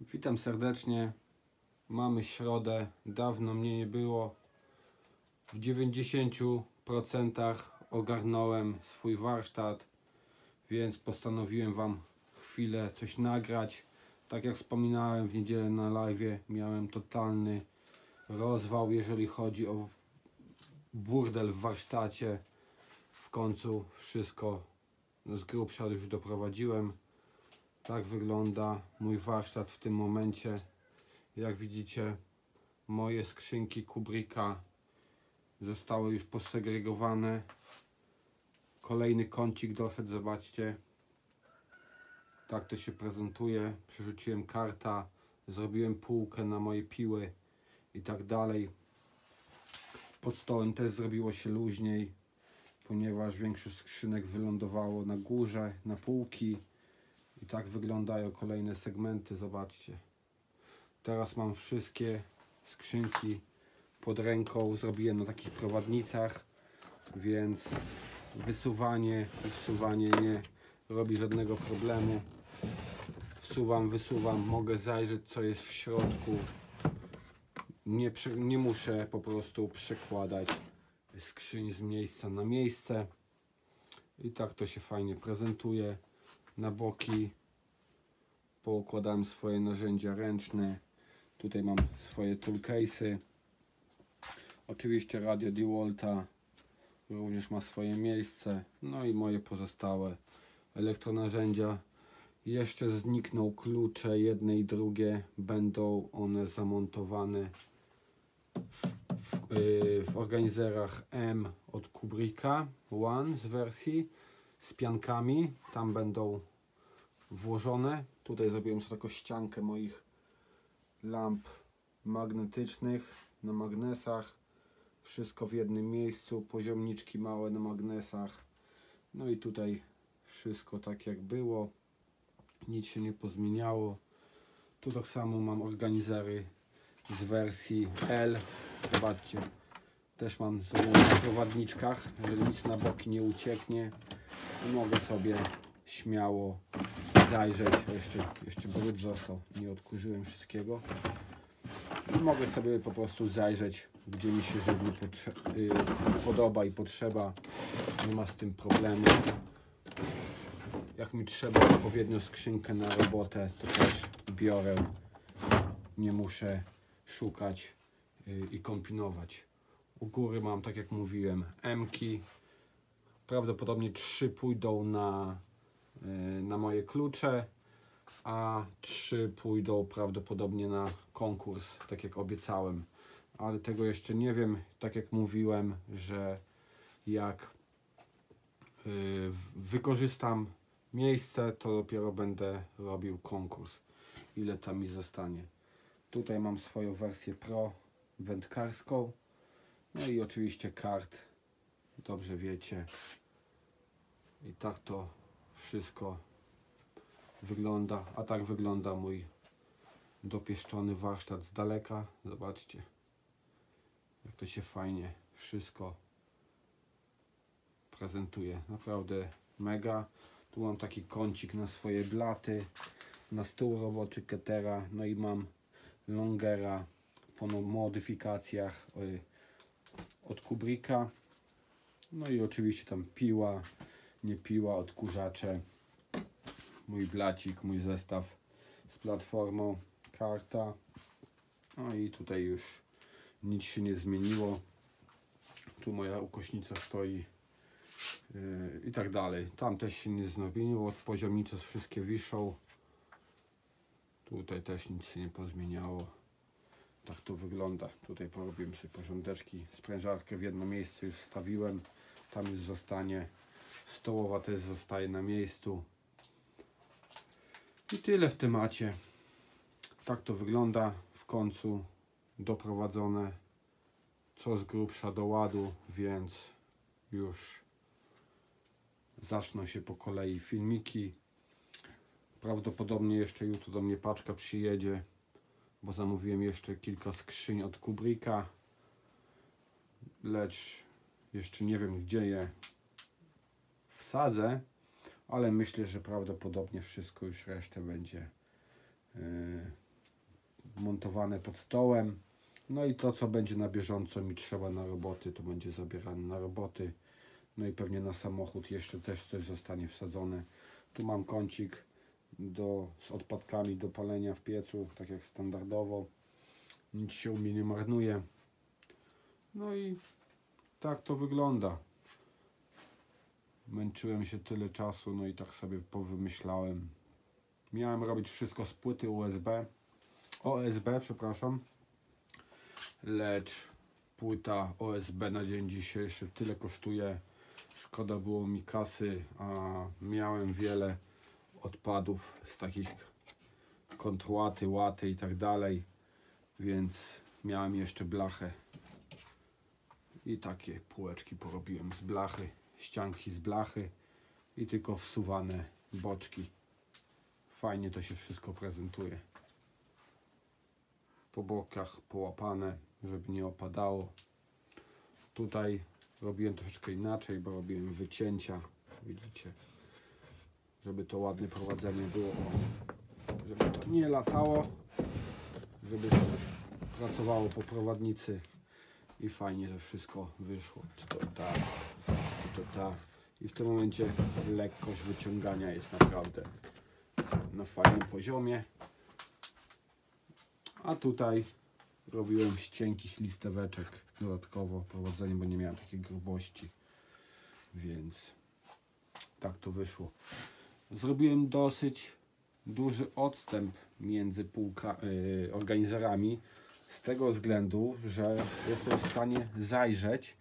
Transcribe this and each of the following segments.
Witam serdecznie. Mamy środę. Dawno mnie nie było. W 90% ogarnąłem swój warsztat, więc postanowiłem Wam chwilę coś nagrać. Tak jak wspominałem w niedzielę na live, miałem totalny rozwał, jeżeli chodzi o burdel w warsztacie. W końcu wszystko z grubsza już doprowadziłem. Tak wygląda mój warsztat w tym momencie. Jak widzicie, moje skrzynki Kubricka zostały już posegregowane. Kolejny kącik doszedł, zobaczcie. Tak to się prezentuje. Przerzuciłem karta, zrobiłem półkę na moje piły i tak dalej. Pod stołem też zrobiło się luźniej, ponieważ większość skrzynek wylądowało na górze, na półki. I tak wyglądają kolejne segmenty, zobaczcie. Teraz mam wszystkie skrzynki pod ręką, zrobiłem na takich prowadnicach, więc wysuwanie wsuwanie nie robi żadnego problemu. Wsuwam, wysuwam, mogę zajrzeć co jest w środku. Nie, nie muszę po prostu przekładać skrzyń z miejsca na miejsce. I tak to się fajnie prezentuje na boki. Poukładałem swoje narzędzia ręczne. Tutaj mam swoje toolcase'y. Oczywiście radio DeWalta również ma swoje miejsce. No i moje pozostałe elektronarzędzia. Jeszcze znikną klucze jedne i drugie. Będą one zamontowane w, w, yy, w organizerach M od Kubricka One z wersji z piankami tam będą włożone. Tutaj zrobiłem sobie taką ściankę moich lamp magnetycznych na magnesach. Wszystko w jednym miejscu, poziomniczki małe na magnesach. No i tutaj wszystko tak jak było. Nic się nie pozmieniało. Tu tak samo mam organizery z wersji L. Zobaczcie, też mam na prowadniczkach. Jeżeli nic na boki nie ucieknie, mogę sobie śmiało zajrzeć. Jeszcze, jeszcze brud został, nie odkurzyłem wszystkiego. I mogę sobie po prostu zajrzeć, gdzie mi się żywnie potrze- y, podoba i potrzeba. Nie ma z tym problemu. Jak mi trzeba odpowiednio skrzynkę na robotę, to też biorę. Nie muszę szukać y, i kombinować. U góry mam, tak jak mówiłem, M-ki. Prawdopodobnie trzy pójdą na y, na moje klucze, a trzy pójdą prawdopodobnie na konkurs, tak jak obiecałem. Ale tego jeszcze nie wiem, tak jak mówiłem, że jak y, wykorzystam miejsce, to dopiero będę robił konkurs, ile tam mi zostanie. Tutaj mam swoją wersję Pro wędkarską, no i oczywiście kart, dobrze wiecie. I tak to wszystko wygląda, a tak wygląda mój dopieszczony warsztat z daleka. Zobaczcie, jak to się fajnie wszystko prezentuje. Naprawdę mega. Tu mam taki kącik na swoje blaty, na stół roboczy Ketera, no i mam Longera po no- modyfikacjach y, od Kubricka. No i oczywiście tam piła, nie piła, odkurzacze, mój blacik, mój zestaw z platformą, karta. No i tutaj już nic się nie zmieniło. Tu moja ukośnica stoi yy, i tak dalej. Tam też się nie zmieniło, poziomnice wszystkie wiszą. Tutaj też nic się nie pozmieniało. Tak to wygląda. Tutaj porobiłem sobie porządeczki. Sprężarkę w jedno miejsce już wstawiłem. Tam już zostanie. Stołowa też zostaje na miejscu. I tyle w temacie. Tak to wygląda w końcu doprowadzone co z grubsza do ładu, więc już zaczną się po kolei filmiki. Prawdopodobnie jeszcze jutro do mnie paczka przyjedzie, bo zamówiłem jeszcze kilka skrzyń od Kubricka, lecz jeszcze nie wiem gdzie je wsadzę, ale myślę, że prawdopodobnie wszystko już resztę będzie yy, montowane pod stołem. No i to, co będzie na bieżąco mi trzeba na roboty, to będzie zabierane na roboty. No i pewnie na samochód jeszcze też coś zostanie wsadzone. Tu mam kącik do, z odpadkami do palenia w piecu, tak jak standardowo. Nic się u mnie nie marnuje. No i tak to wygląda. Męczyłem się tyle czasu, no i tak sobie powymyślałem. Miałem robić wszystko z płyty USB. OSB, przepraszam. Lecz płyta OSB na dzień dzisiejszy tyle kosztuje. Szkoda było mi kasy, a miałem wiele odpadów z takich kontrołaty, łaty i tak dalej. Więc miałem jeszcze blachę. I takie półeczki porobiłem z blachy, ścianki z blachy i tylko wsuwane boczki. Fajnie to się wszystko prezentuje. Po bokach połapane, żeby nie opadało. Tutaj robiłem troszeczkę inaczej, bo robiłem wycięcia. Widzicie? Żeby to ładne prowadzenie było. Żeby to nie latało. Żeby pracowało po prowadnicy i fajnie to wszystko wyszło. Czy to tak, to tak. I w tym momencie lekkość wyciągania jest naprawdę na fajnym poziomie. A tutaj robiłem z cienkich listeweczek dodatkowo prowadzenie, bo nie miałem takiej grubości. Więc tak to wyszło. Zrobiłem dosyć duży odstęp między półka, yy, organizerami z tego względu, że jestem w stanie zajrzeć,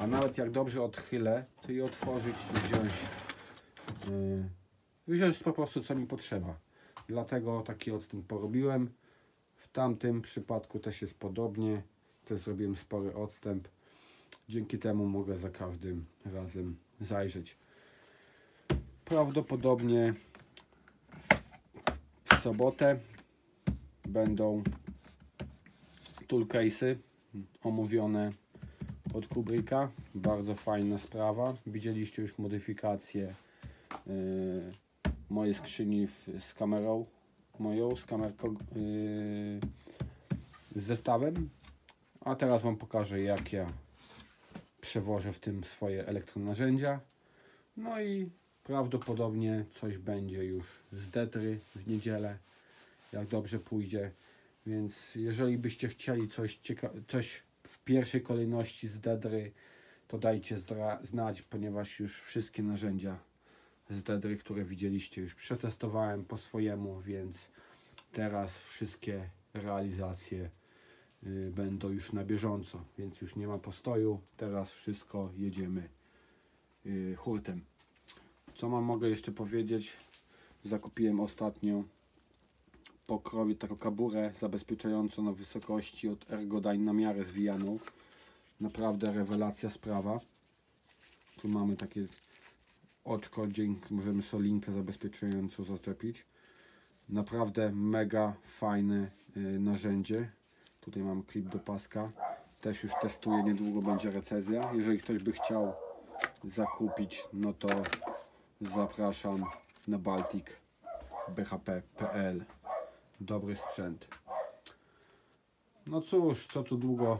a nawet jak dobrze odchylę, to i otworzyć i wziąć, yy, wziąć po prostu co mi potrzeba. Dlatego taki odstęp porobiłem. W tamtym przypadku też jest podobnie. Też zrobiłem spory odstęp. Dzięki temu mogę za każdym razem zajrzeć. Prawdopodobnie w sobotę będą toolcase'y omówione od Kubricka. Bardzo fajna sprawa. Widzieliście już modyfikację yy, mojej skrzyni w, z kamerą, moją z kamerką yy, z zestawem. A teraz Wam pokażę jak ja przewożę w tym swoje elektronarzędzia. No i prawdopodobnie coś będzie już z Detry w niedzielę, jak dobrze pójdzie. Więc jeżeli byście chcieli coś, coś w pierwszej kolejności z Dedry, to dajcie znać, ponieważ już wszystkie narzędzia z Dedry, które widzieliście, już przetestowałem po swojemu, więc teraz wszystkie realizacje y, będą już na bieżąco, więc już nie ma postoju. Teraz wszystko jedziemy y, hurtem. Co mam mogę jeszcze powiedzieć? Zakupiłem ostatnio pokrowie taką kaburę zabezpieczającą na wysokości od Ergodyne na miarę zwijaną. Naprawdę rewelacja sprawa. Tu mamy takie oczko, dzięki możemy solinkę zabezpieczającą zaczepić. Naprawdę mega fajne y, narzędzie. Tutaj mam klip do paska. Też już testuję, niedługo będzie recenzja. Jeżeli ktoś by chciał zakupić, no to zapraszam na Baltic bhp.pl dobry sprzęt. No cóż, co tu długo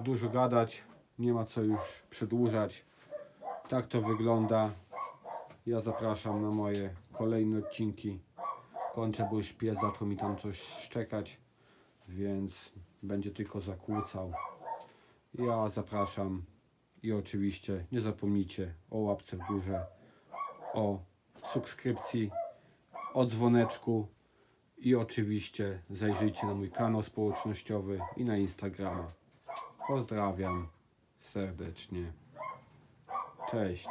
dużo gadać, nie ma co już przedłużać. Tak to wygląda. Ja zapraszam na moje kolejne odcinki. Kończę, bo już pies zaczął mi tam coś szczekać, więc będzie tylko zakłócał. Ja zapraszam i oczywiście nie zapomnijcie o łapce w górze, o subskrypcji, o dzwoneczku i oczywiście zajrzyjcie na mój kanał społecznościowy i na Instagrama. Pozdrawiam serdecznie. Cześć.